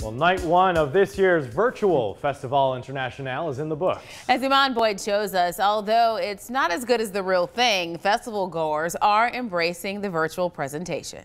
Well, night one of this year's virtual Festival International is in the books. As Iman Boyd shows us, although it's not as good as the real thing, festival goers are embracing the virtual presentation.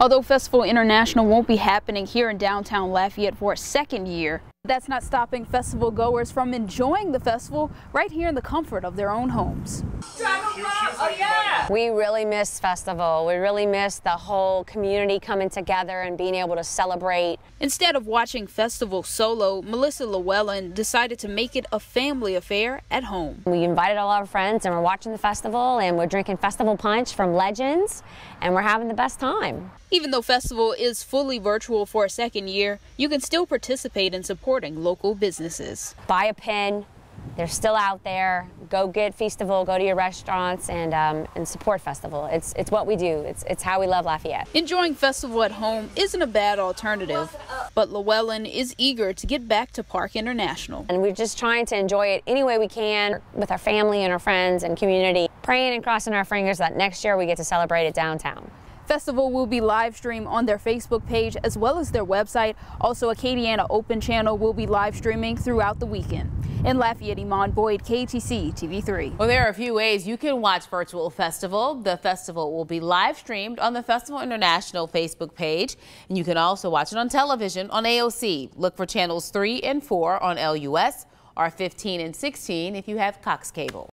Although Festival International won't be happening here in downtown Lafayette for a second year, that's not stopping festival goers from enjoying the festival right here in the comfort of their own homes. Oh, yeah. We really miss festival. We really miss the whole community coming together and being able to celebrate. Instead of watching festival solo, Melissa Llewellyn decided to make it a family affair at home. We invited all our friends and we're watching the festival and we're drinking festival punch from Legends and we're having the best time. Even though festival is fully virtual for a second year, you can still participate in supporting local businesses. Buy a pin, they're still out there. Go get Festival, go to your restaurants, and um, and support Festival. It's it's what we do. It's it's how we love Lafayette. Enjoying Festival at home isn't a bad alternative, but Llewellyn is eager to get back to Park International. And we're just trying to enjoy it any way we can with our family and our friends and community, praying and crossing our fingers that next year we get to celebrate it downtown. Festival will be live streamed on their Facebook page as well as their website. Also, Acadiana Open channel will be live streaming throughout the weekend. In Lafayette, Iman Boyd, KATC TV3. Well, there are a few ways you can watch Virtual Festival. The festival will be live streamed on the Festival International Facebook page, and you can also watch it on television on AOC. Look for channels 3 and 4 on LUS, or 15 and 16 if you have Cox Cable.